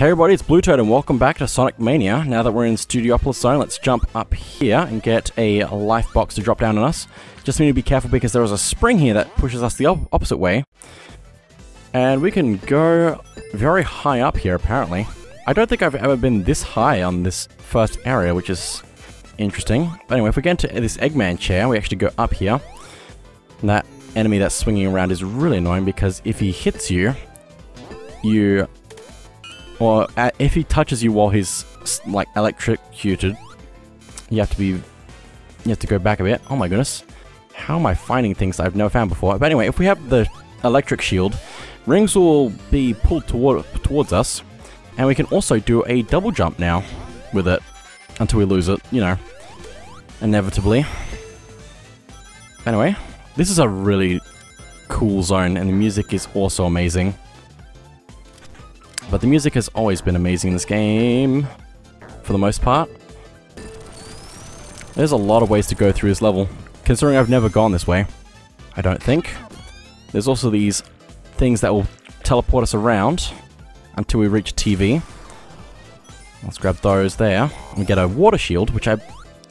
Hey everybody, it's Blue Toad and welcome back to Sonic Mania. Now that we're in Studiopolis Zone, let's jump up here and get a life box to drop down on us. Just need to be careful because there is a spring here that pushes us the op opposite way. And we can go very high up here, apparently. I don't think I've ever been this high on this first area, which is interesting. But anyway, if we get into this Eggman chair, we actually go up here. And that enemy that's swinging around is really annoying because if he hits you, you or if he touches you while he's like electrocuted, you have to be, you have to go back a bit. Oh my goodness, how am I finding things I've never found before? But anyway, if we have the electric shield, rings will be pulled toward towards us, and we can also do a double jump now with it until we lose it. You know, inevitably. Anyway, this is a really cool zone, and the music is also amazing. But the music has always been amazing in this game, for the most part. There's a lot of ways to go through this level, considering I've never gone this way. I don't think. There's also these things that will teleport us around until we reach TV. Let's grab those there. and get a water shield, which I,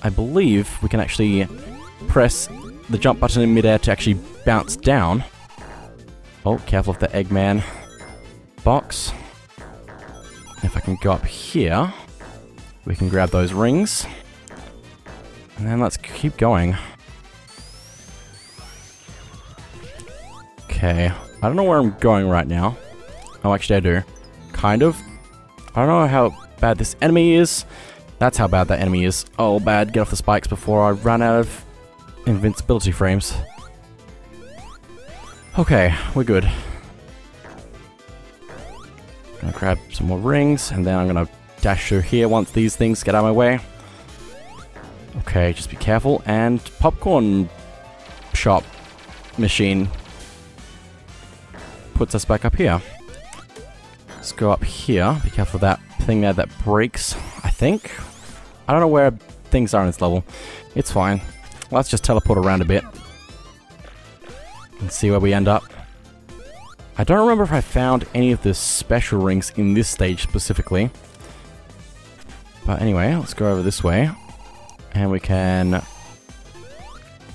I believe we can actually press the jump button in midair to actually bounce down. Oh, careful of the Eggman box. If I can go up here, we can grab those rings. And then let's keep going. Okay, I don't know where I'm going right now. Oh, actually I do. Kind of. I don't know how bad this enemy is. That's how bad that enemy is. Oh, bad. Get off the spikes before I run out of invincibility frames. Okay, we're good. Gonna grab some more rings, and then I'm gonna dash through here once these things get out of my way. Okay, just be careful. And popcorn shop machine puts us back up here. Let's go up here. Be careful of that thing there that breaks, I think. I don't know where things are in this level. It's fine. Let's just teleport around a bit. And see where we end up. I don't remember if I found any of the special rings in this stage specifically. But anyway, let's go over this way. And we can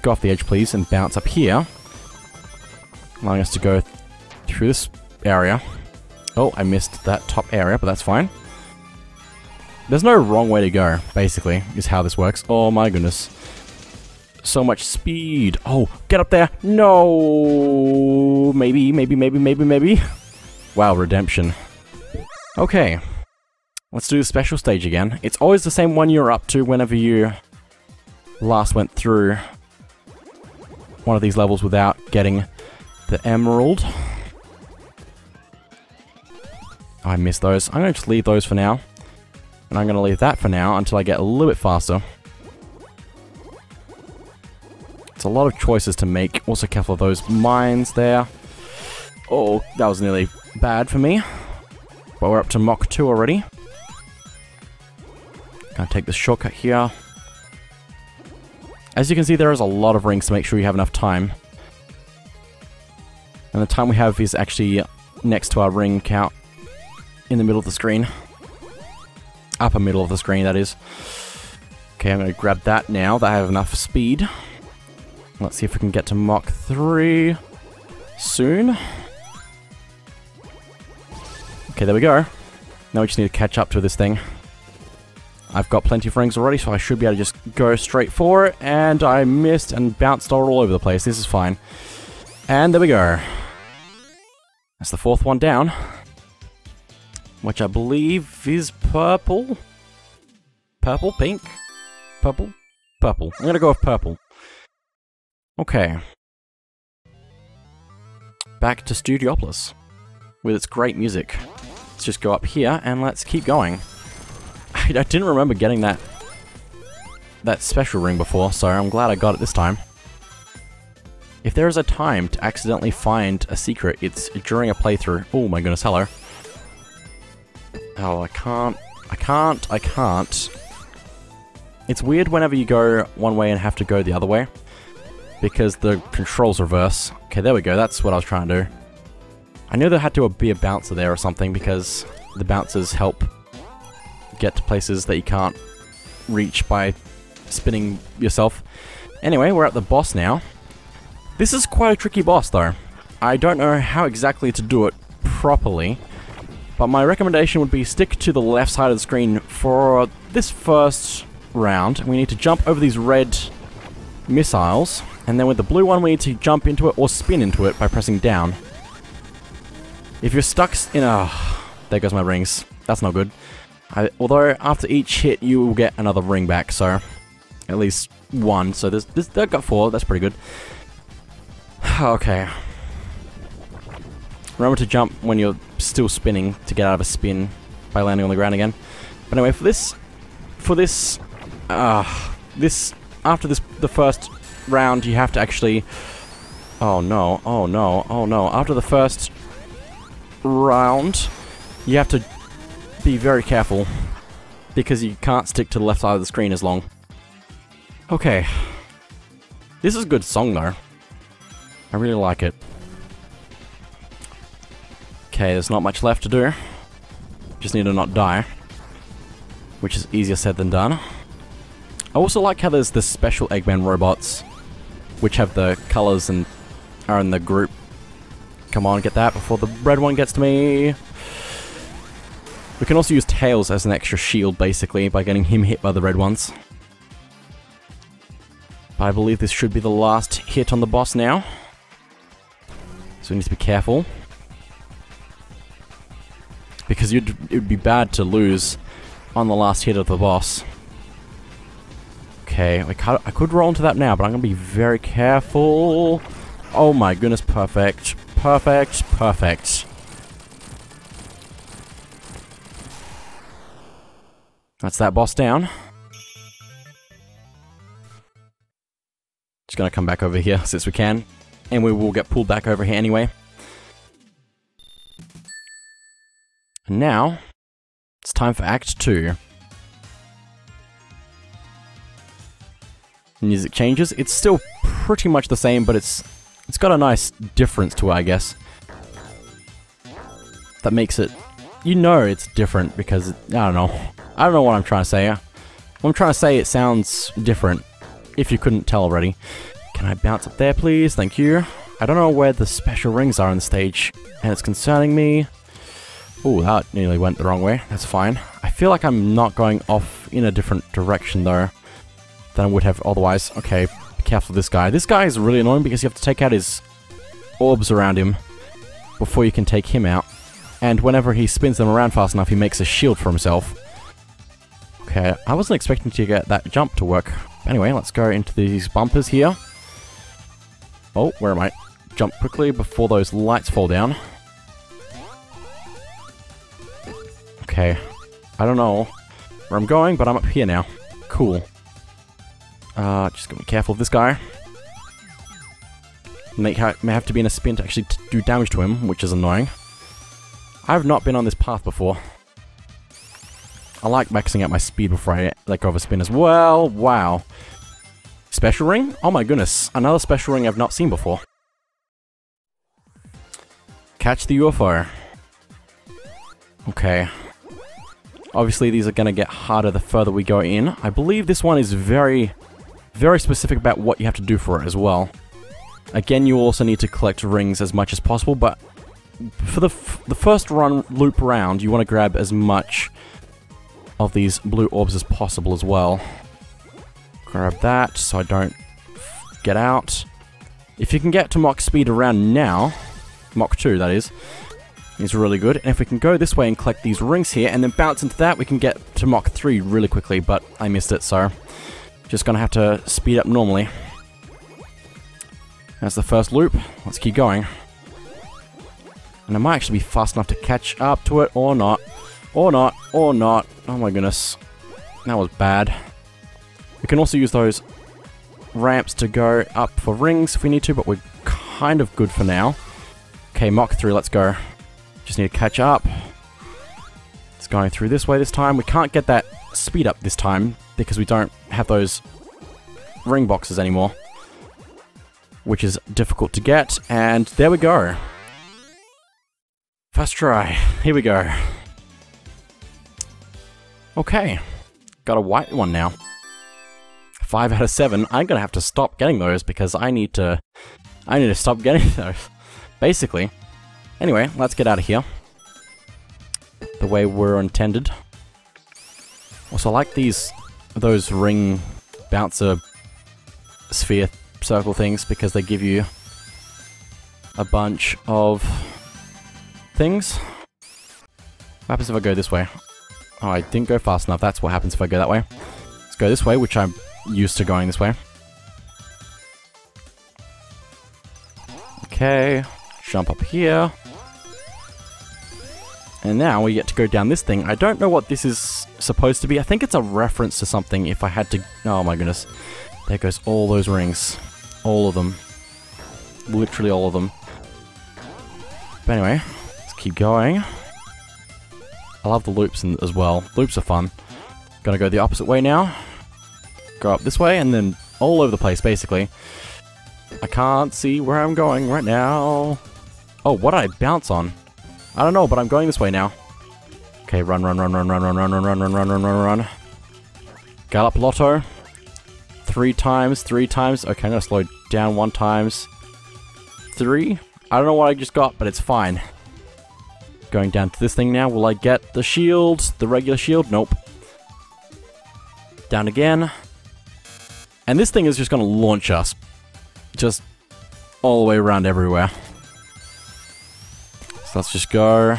go off the edge, please, and bounce up here. Allowing us to go th through this area. Oh, I missed that top area, but that's fine. There's no wrong way to go, basically, is how this works. Oh my goodness so much speed. Oh, get up there. No. Maybe, maybe, maybe, maybe, maybe. Wow, redemption. Okay. Let's do the special stage again. It's always the same one you're up to whenever you last went through one of these levels without getting the emerald. I missed those. I'm going to just leave those for now. And I'm going to leave that for now until I get a little bit faster. It's a lot of choices to make. Also careful of those mines there. Oh, that was nearly bad for me. But we're up to Mach 2 already. Gonna take this shortcut here. As you can see, there is a lot of rings to make sure you have enough time. And the time we have is actually next to our ring count in the middle of the screen. Upper middle of the screen, that is. Okay, I'm going to grab that now that I have enough speed. Let's see if we can get to Mach 3 soon. Okay, there we go. Now we just need to catch up to this thing. I've got plenty of rings already, so I should be able to just go straight for it. And I missed and bounced all over the place. This is fine. And there we go. That's the fourth one down. Which I believe is purple. Purple? Pink? Purple? Purple. I'm gonna go with purple. Okay. Back to Studiopolis with its great music. Let's just go up here and let's keep going. I, I didn't remember getting that that special ring before, so I'm glad I got it this time. If there is a time to accidentally find a secret, it's during a playthrough. Oh my goodness, hello. Oh, I can't, I can't, I can't. It's weird whenever you go one way and have to go the other way because the controls reverse. Okay, there we go. That's what I was trying to do. I knew there had to be a bouncer there or something because the bouncers help get to places that you can't reach by spinning yourself. Anyway, we're at the boss now. This is quite a tricky boss though. I don't know how exactly to do it properly, but my recommendation would be stick to the left side of the screen for this first round. We need to jump over these red missiles, and then with the blue one we need to jump into it or spin into it by pressing down. If you're stuck in a... There goes my rings. That's not good. I, although, after each hit, you will get another ring back, so... At least one, so this, this, got four, that's pretty good. okay. Remember to jump when you're still spinning to get out of a spin by landing on the ground again. But anyway, for this... For this... Uh, this... After this, the first round, you have to actually... Oh no, oh no, oh no. After the first round, you have to be very careful because you can't stick to the left side of the screen as long. Okay. This is a good song though. I really like it. Okay, there's not much left to do. Just need to not die. Which is easier said than done. I also like how there's the special Eggman robots, which have the colors and are in the group Come on, get that before the red one gets to me. We can also use Tails as an extra shield, basically, by getting him hit by the red ones. But I believe this should be the last hit on the boss now. So we need to be careful. Because it would be bad to lose on the last hit of the boss. Okay, I could roll into that now, but I'm going to be very careful. Oh my goodness, perfect. Perfect, perfect. That's that boss down. Just gonna come back over here since we can. And we will get pulled back over here anyway. And now, it's time for Act 2. Music changes. It's still pretty much the same, but it's it's got a nice difference to it, I guess. That makes it... You know it's different because... I don't know. I don't know what I'm trying to say. I'm trying to say, it sounds different. If you couldn't tell already. Can I bounce up there, please? Thank you. I don't know where the special rings are on the stage, and it's concerning me. Oh, that nearly went the wrong way. That's fine. I feel like I'm not going off in a different direction, though, than I would have otherwise. Okay, be careful this guy. This guy is really annoying because you have to take out his orbs around him before you can take him out. And whenever he spins them around fast enough, he makes a shield for himself. Okay, I wasn't expecting to get that jump to work. Anyway, let's go into these bumpers here. Oh, where am I? Jump quickly before those lights fall down. Okay. I don't know where I'm going, but I'm up here now. Cool. Uh, just gonna be careful of this guy. May, ha may have to be in a spin to actually do damage to him, which is annoying. I've not been on this path before. I like maxing out my speed before I let go of a spin as well. Wow. Special ring? Oh my goodness. Another special ring I've not seen before. Catch the UFO. Okay. Obviously, these are going to get harder the further we go in. I believe this one is very very specific about what you have to do for it as well. Again, you also need to collect rings as much as possible, but for the, the first run loop round, you want to grab as much of these blue orbs as possible as well. Grab that so I don't get out. If you can get to Mach speed around now, Mach 2 that is, is really good. And if we can go this way and collect these rings here and then bounce into that, we can get to Mach 3 really quickly, but I missed it, so just gonna have to speed up normally. That's the first loop. Let's keep going. And I might actually be fast enough to catch up to it, or not. Or not, or not. Oh my goodness. That was bad. We can also use those ramps to go up for rings if we need to, but we're kind of good for now. Okay, Mach 3, let's go. Just need to catch up. It's going through this way this time. We can't get that speed up this time because we don't have those ring boxes anymore. Which is difficult to get, and there we go. First try. Here we go. Okay. Got a white one now. 5 out of 7. I'm gonna have to stop getting those because I need to... I need to stop getting those. Basically. Anyway, let's get out of here. The way we're intended. Also, I like these... Those ring bouncer sphere circle things because they give you a bunch of things. What happens if I go this way? Oh, I didn't go fast enough. That's what happens if I go that way. Let's go this way, which I'm used to going this way. Okay, jump up here. And now we get to go down this thing. I don't know what this is supposed to be. I think it's a reference to something if I had to... Oh my goodness. There goes all those rings. All of them. Literally all of them. But anyway, let's keep going. I love the loops in, as well. Loops are fun. Gonna go the opposite way now. Go up this way and then all over the place, basically. I can't see where I'm going right now. Oh, what did I bounce on? I don't know, but I'm going this way now. Okay, run, run, run, run, run, run, run, run, run, run, run, run, run, run. Gallop Lotto. Three times, three times. Okay, I'm gonna slow down one times. Three. I don't know what I just got, but it's fine. Going down to this thing now. Will I get the shield? The regular shield? Nope. Down again. And this thing is just to launch us. Just all the way around everywhere. So let's just go.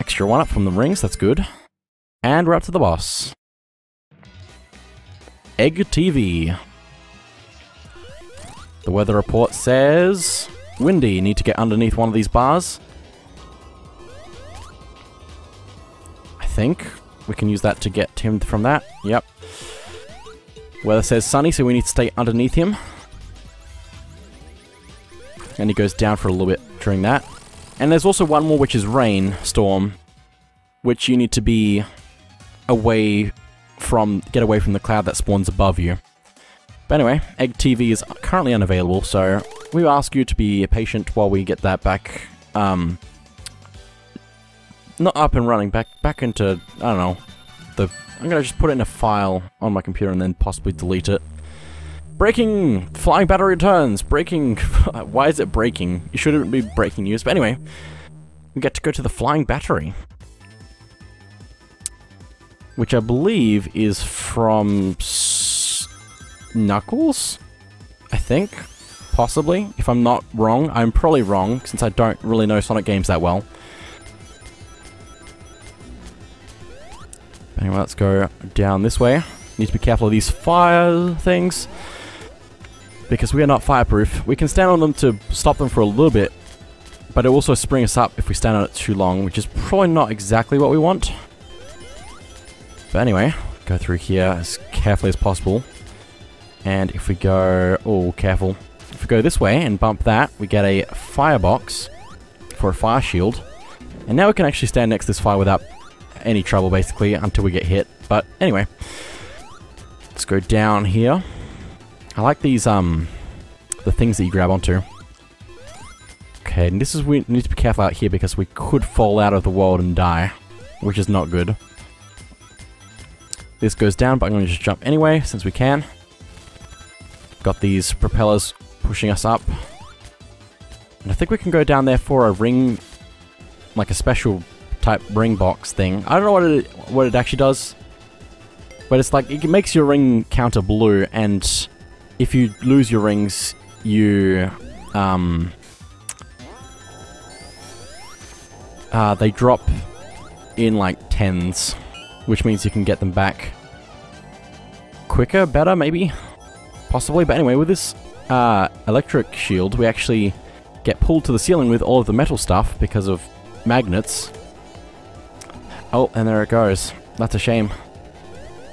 Extra one up from the rings, that's good. And we're up to the boss. Egg TV. The weather report says... Windy, need to get underneath one of these bars. I think. We can use that to get him from that. Yep. Weather says sunny, so we need to stay underneath him. And he goes down for a little bit during that. And there's also one more, which is rain storm, which you need to be away from, get away from the cloud that spawns above you. But anyway, Egg TV is currently unavailable, so we ask you to be patient while we get that back, um, not up and running, back back into, I don't know, the, I'm gonna just put it in a file on my computer and then possibly delete it. Breaking! Flying battery returns! Breaking! Why is it breaking? You shouldn't be breaking news, but anyway, we get to go to the flying battery. Which I believe is from... Knuckles? I think? Possibly? If I'm not wrong. I'm probably wrong, since I don't really know Sonic games that well. Anyway, let's go down this way. Need to be careful of these fire things. Because we are not fireproof. We can stand on them to stop them for a little bit. But it also spring us up if we stand on it too long, which is probably not exactly what we want. But anyway, go through here as carefully as possible. And if we go... Oh, careful. If we go this way and bump that, we get a firebox for a fire shield. And now we can actually stand next to this fire without any trouble, basically, until we get hit. But anyway, let's go down here. I like these, um, the things that you grab onto. Okay, and this is, we need to be careful out here because we could fall out of the world and die, which is not good. This goes down, but I'm going to just jump anyway, since we can. Got these propellers pushing us up. And I think we can go down there for a ring, like a special type ring box thing. I don't know what it what it actually does, but it's like it makes your ring counter blue, and if you lose your rings, you um uh, they drop in like tens, which means you can get them back quicker, better, maybe possibly. But anyway, with this uh, electric shield, we actually get pulled to the ceiling with all of the metal stuff because of magnets. Oh, and there it goes. That's a shame.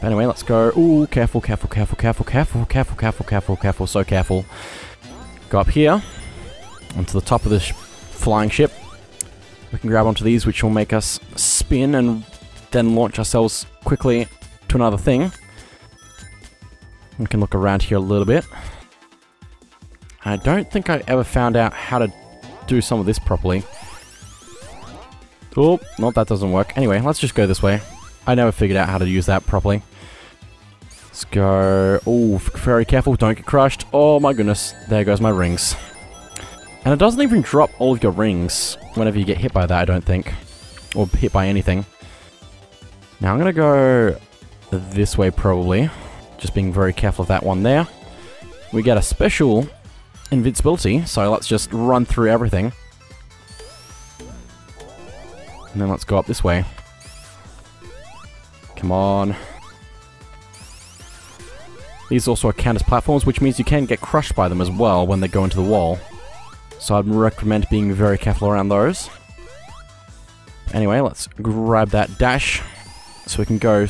Anyway, let's go. Ooh, careful, careful, careful, careful, careful, careful, careful, careful, careful, so careful. Go up here, onto the top of this flying ship. We can grab onto these, which will make us spin and then launch ourselves quickly to another thing. We can look around here a little bit. I don't think I ever found out how to do some of this properly. Oh, no, that doesn't work. Anyway, let's just go this way. I never figured out how to use that properly. Let's go. Oh, very careful, don't get crushed. Oh my goodness, there goes my rings. And it doesn't even drop all of your rings whenever you get hit by that, I don't think. Or hit by anything. Now I'm gonna go this way probably. Just being very careful of that one there. We get a special invincibility, so let's just run through everything. And then let's go up this way. Come on. These also are count as platforms, which means you can get crushed by them as well when they go into the wall. So I'd recommend being very careful around those. Anyway, let's grab that dash so we can go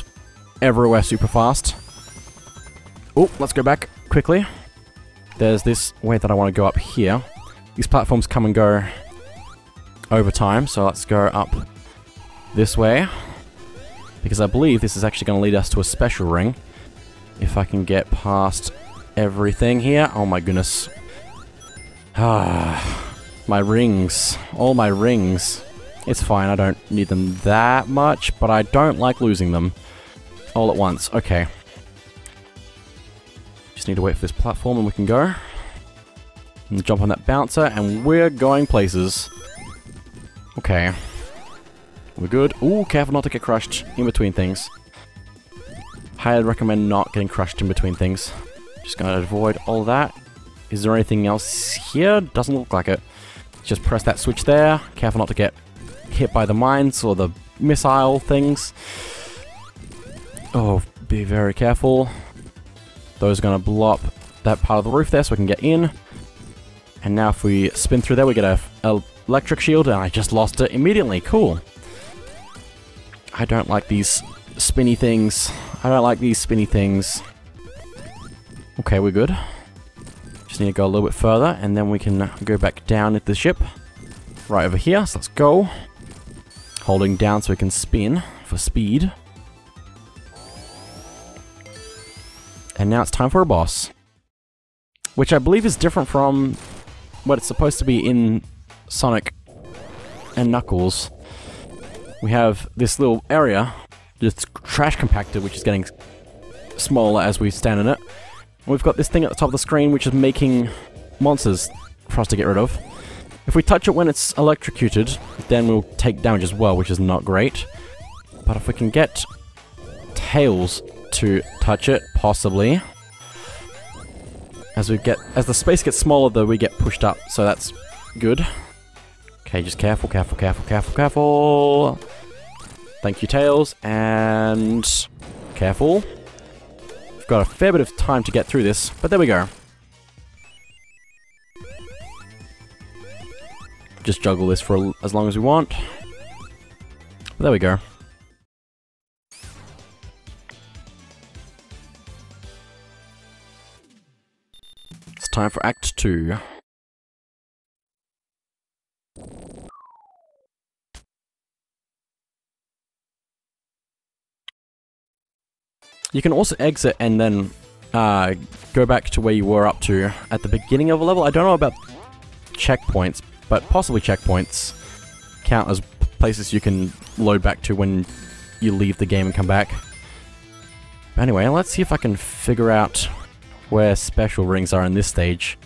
everywhere super fast. Oh, let's go back quickly. There's this way that I want to go up here. These platforms come and go over time, so let's go up this way. Because I believe this is actually going to lead us to a special ring. If I can get past everything here. Oh my goodness. Ah, my rings. All my rings. It's fine, I don't need them that much, but I don't like losing them all at once. Okay. Just need to wait for this platform and we can go. And jump on that bouncer, and we're going places. Okay. We're good. Ooh, careful not to get crushed in between things. Highly recommend not getting crushed in between things. Just gonna avoid all that. Is there anything else here? Doesn't look like it. Just press that switch there. Careful not to get hit by the mines or the missile things. Oh, be very careful. Those are going to blow up that part of the roof there so we can get in. And now if we spin through there, we get a, a electric shield, and I just lost it immediately. Cool. I don't like these spinny things. I don't like these spinny things. Okay, we're good. Just need to go a little bit further, and then we can go back down at the ship. Right over here, so let's go. Holding down so we can spin for speed. And now it's time for a boss. Which I believe is different from what it's supposed to be in Sonic and Knuckles. We have this little area, this trash compactor, which is getting smaller as we stand in it. We've got this thing at the top of the screen, which is making monsters for us to get rid of. If we touch it when it's electrocuted, then we'll take damage as well, which is not great. But if we can get Tails to touch it, possibly. As we get, as the space gets smaller though, we get pushed up, so that's good. Okay, just careful, careful, careful, careful, careful. Thank you, Tails, and careful. We've got a fair bit of time to get through this, but there we go. Just juggle this for as long as we want. There we go. It's time for Act 2. You can also exit and then uh, go back to where you were up to at the beginning of a level. I don't know about checkpoints, but possibly checkpoints count as places you can load back to when you leave the game and come back. But anyway, let's see if I can figure out where special rings are in this stage.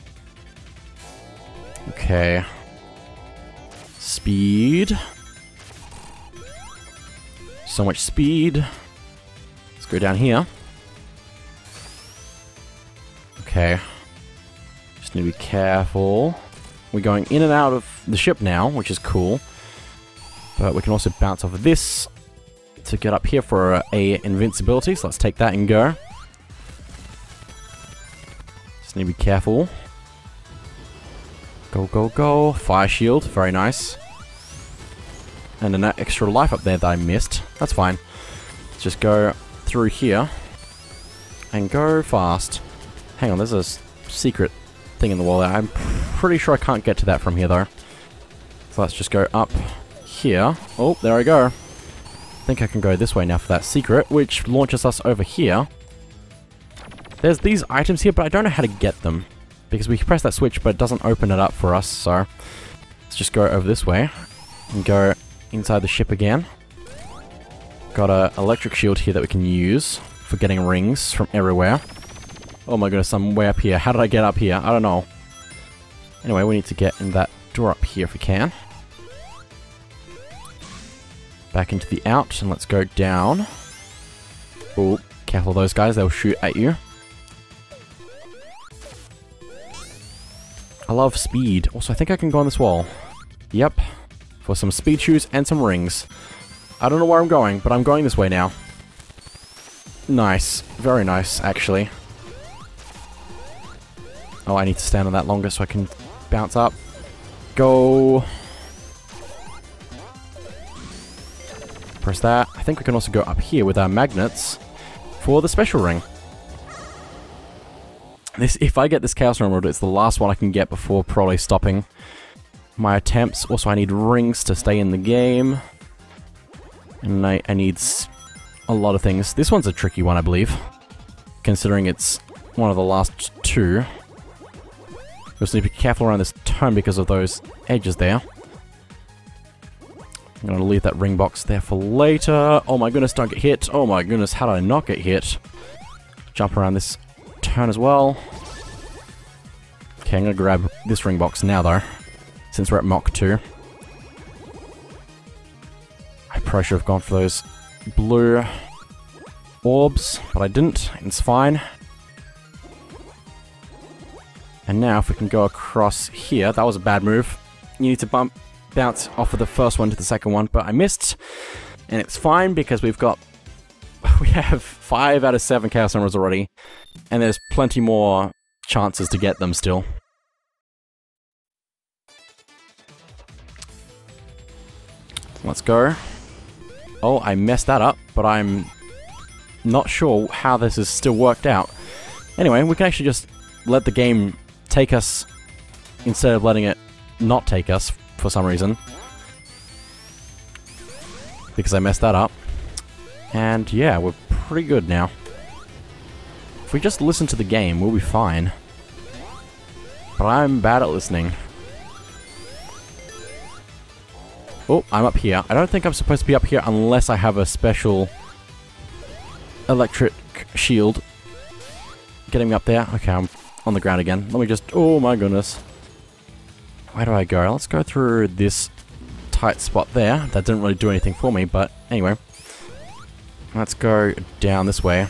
Okay. Speed. So much speed. Go down here. Okay. Just need to be careful. We're going in and out of the ship now, which is cool. But we can also bounce off of this to get up here for a, a invincibility. So let's take that and go. Just need to be careful. Go, go, go. Fire shield. Very nice. And an extra life up there that I missed. That's fine. Let's just go through here. And go fast. Hang on, there's a secret thing in the wall there. I'm pretty sure I can't get to that from here, though. So let's just go up here. Oh, there I go. I think I can go this way now for that secret, which launches us over here. There's these items here, but I don't know how to get them. Because we press that switch, but it doesn't open it up for us, so... Let's just go over this way. And go inside the ship again. Got a electric shield here that we can use for getting rings from everywhere. Oh my goodness, I'm way up here. How did I get up here? I don't know. Anyway, we need to get in that door up here if we can. Back into the out, and let's go down. Oh, careful those guys, they'll shoot at you. I love speed. Also, I think I can go on this wall. Yep. For some speed shoes and some rings. I don't know where I'm going, but I'm going this way now. Nice. Very nice, actually. Oh, I need to stand on that longer so I can bounce up. Go. Press that. I think we can also go up here with our magnets for the special ring. This, if I get this Chaos Emerald, it's the last one I can get before probably stopping my attempts. Also, I need rings to stay in the game. And I, I need a lot of things. This one's a tricky one, I believe. Considering it's one of the last two. Just need to be careful around this turn because of those edges there. I'm to leave that ring box there for later. Oh my goodness, don't get hit. Oh my goodness, how did I not get hit? Jump around this turn as well. Okay, I'm to grab this ring box now though, since we're at Mach 2. Probably should have gone for those blue orbs, but I didn't. It's fine. And now if we can go across here, that was a bad move. You need to bump, bounce off of the first one to the second one, but I missed. And it's fine because we've got, we have five out of seven Chaos Emeralds already. And there's plenty more chances to get them still. Let's go. Oh, I messed that up, but I'm not sure how this has still worked out. Anyway, we can actually just let the game take us instead of letting it not take us for some reason. Because I messed that up. And yeah, we're pretty good now. If we just listen to the game, we'll be fine. But I'm bad at listening. Oh, I'm up here. I don't think I'm supposed to be up here unless I have a special electric shield getting me up there. Okay, I'm on the ground again. Let me just... Oh my goodness. Where do I go? Let's go through this tight spot there. That didn't really do anything for me, but anyway. Let's go down this way.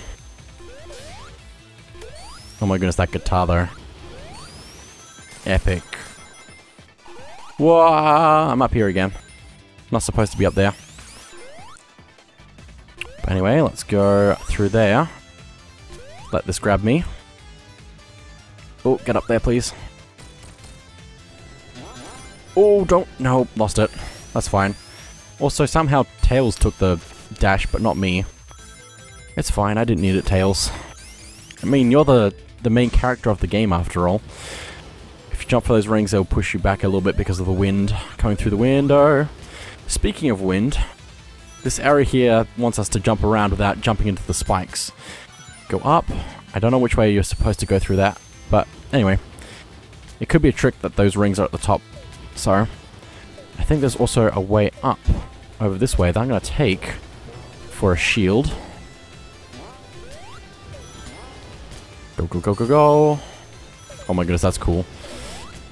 Oh my goodness, that guitar though. Epic. Whoa! I'm up here again. Not supposed to be up there. But anyway, let's go through there. Let this grab me. Oh, get up there, please. Oh, don't. No, lost it. That's fine. Also, somehow Tails took the dash, but not me. It's fine, I didn't need it, Tails. I mean, you're the, the main character of the game, after all. If you jump for those rings, they'll push you back a little bit because of the wind coming through the window. Speaking of wind, this area here wants us to jump around without jumping into the spikes. Go up. I don't know which way you're supposed to go through that. But anyway, it could be a trick that those rings are at the top. So, I think there's also a way up over this way that I'm going to take for a shield. Go, go, go, go, go. Oh my goodness, that's cool.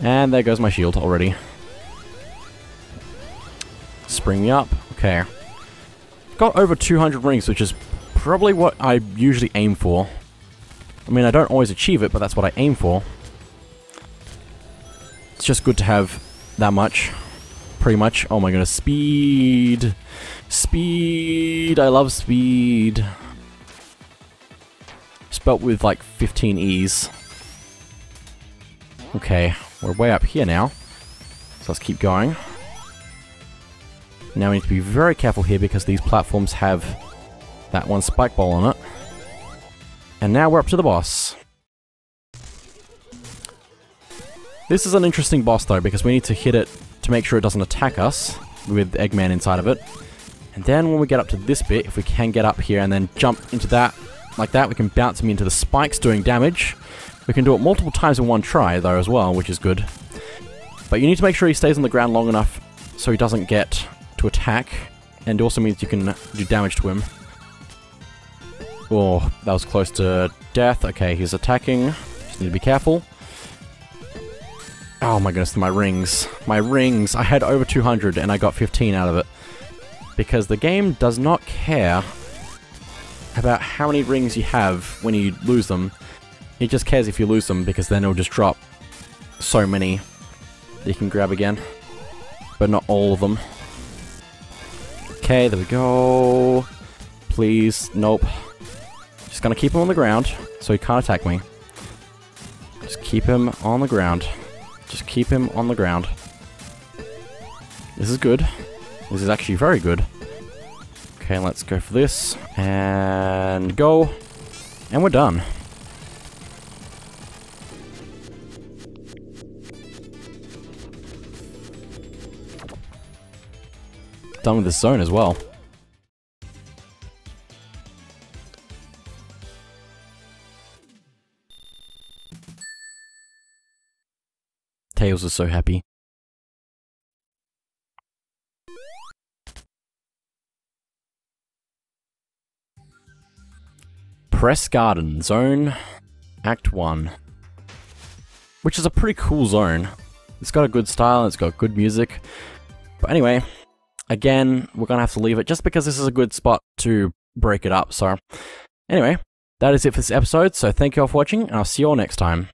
And there goes my shield already. Spring me up. Okay. Got over 200 rings, which is probably what I usually aim for. I mean, I don't always achieve it, but that's what I aim for. It's just good to have that much. Pretty much. Oh my goodness. Speed. Speed. I love speed. Spelt with like 15 E's. Okay. We're way up here now. So let's keep going. Now we need to be very careful here because these platforms have that one spike ball on it. And now we're up to the boss. This is an interesting boss though, because we need to hit it to make sure it doesn't attack us with Eggman inside of it. And then when we get up to this bit, if we can get up here and then jump into that like that, we can bounce him into the spikes doing damage. We can do it multiple times in one try though as well, which is good. But you need to make sure he stays on the ground long enough so he doesn't get to attack, and also means you can do damage to him. Oh, that was close to death. Okay, he's attacking. Just need to be careful. Oh my goodness, my rings. My rings. I had over 200 and I got 15 out of it. Because the game does not care about how many rings you have when you lose them. It just cares if you lose them because then it'll just drop so many that you can grab again. But not all of them. Okay, there we go. Please, nope. Just gonna keep him on the ground so he can't attack me. Just keep him on the ground. Just keep him on the ground. This is good. This is actually very good. Okay, let's go for this. And go. And we're done. Done with the zone as well. Tails is so happy. Press Garden, Zone, Act 1. Which is a pretty cool zone. It's got a good style, it's got good music. But anyway, again, we're gonna have to leave it just because this is a good spot to break it up, so... Anyway, that is it for this episode, so thank you all for watching, and I'll see you all next time.